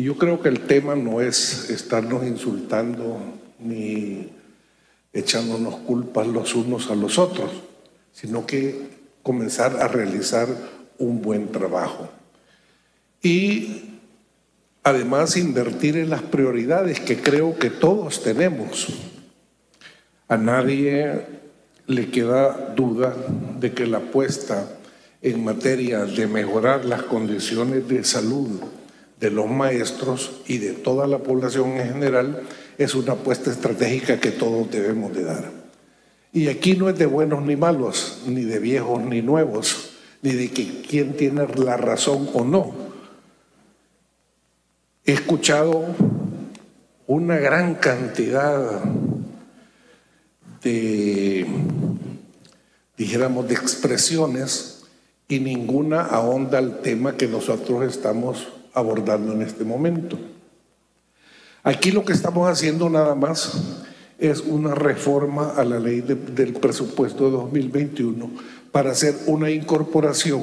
Y yo creo que el tema no es estarnos insultando ni echándonos culpas los unos a los otros, sino que comenzar a realizar un buen trabajo. Y además invertir en las prioridades que creo que todos tenemos. A nadie le queda duda de que la apuesta en materia de mejorar las condiciones de salud de los maestros y de toda la población en general es una apuesta estratégica que todos debemos de dar. Y aquí no es de buenos ni malos, ni de viejos ni nuevos, ni de quién tiene la razón o no. He escuchado una gran cantidad de, dijéramos, de expresiones y ninguna ahonda al tema que nosotros estamos abordando en este momento. Aquí lo que estamos haciendo nada más es una reforma a la ley del presupuesto de 2021 para hacer una incorporación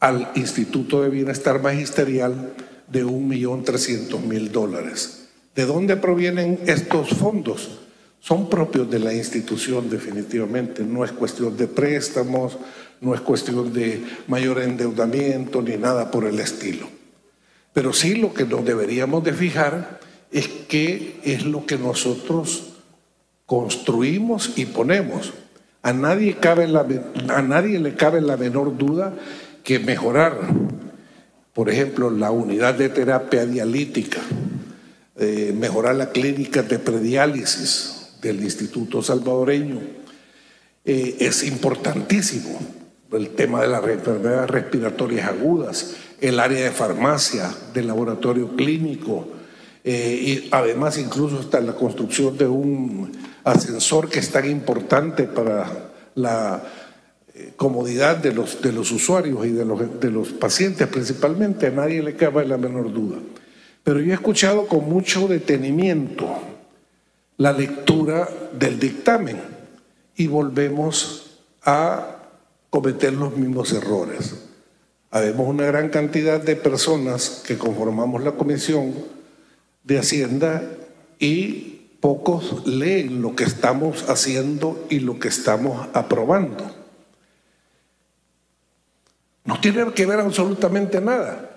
al Instituto de Bienestar Magisterial de 1.300.000 dólares. ¿De dónde provienen estos fondos? Son propios de la institución definitivamente, no es cuestión de préstamos, no es cuestión de mayor endeudamiento ni nada por el estilo. Pero sí lo que nos deberíamos de fijar es qué es lo que nosotros construimos y ponemos. A nadie, le cabe la menor duda que mejorar, por ejemplo, la unidad de terapia dialítica, eh, mejorar la clínica de prediálisis del Instituto Salvadoreño, eh, es importantísimo el tema de las enfermedades respiratorias agudas, el área de farmacia, del laboratorio clínico, eh, y además incluso está la construcción de un ascensor que es tan importante para la eh, comodidad de los, de los usuarios y de los, de los pacientes principalmente, a nadie le cabe la menor duda. Pero yo he escuchado con mucho detenimiento la lectura del dictamen y volvemos a cometer los mismos errores. Habemos una gran cantidad de personas que conformamos la Comisión de Hacienda y pocos leen lo que estamos haciendo y lo que estamos aprobando. No tiene que ver absolutamente nada.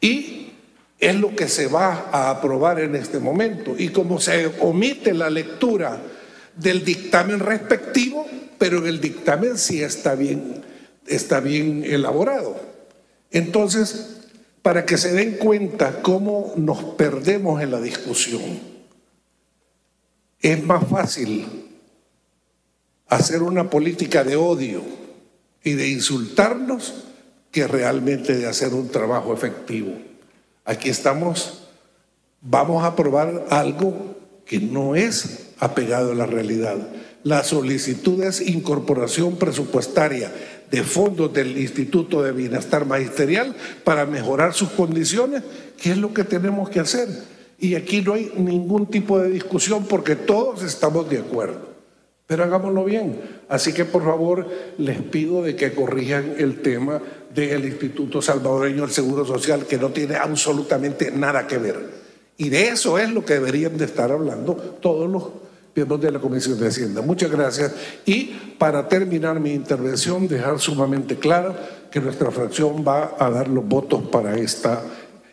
Y es lo que se va a aprobar en este momento. Y como se omite la lectura del dictamen respectivo, pero en el dictamen sí está bien, está bien elaborado. Entonces, para que se den cuenta cómo nos perdemos en la discusión, es más fácil hacer una política de odio y de insultarnos que realmente de hacer un trabajo efectivo. Aquí estamos, vamos a aprobar algo que no es apegado a la realidad. La solicitud es incorporación presupuestaria de fondos del Instituto de Bienestar Magisterial para mejorar sus condiciones, ¿qué es lo que tenemos que hacer? Y aquí no hay ningún tipo de discusión porque todos estamos de acuerdo. Pero hagámoslo bien. Así que por favor les pido de que corrijan el tema del Instituto Salvadoreño del Seguro Social que no tiene absolutamente nada que ver. Y de eso es lo que deberían de estar hablando todos los miembros de la Comisión de Hacienda. Muchas gracias. Y para terminar mi intervención, dejar sumamente claro que nuestra fracción va a dar los votos para esta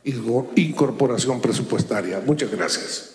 incorporación presupuestaria. Muchas gracias.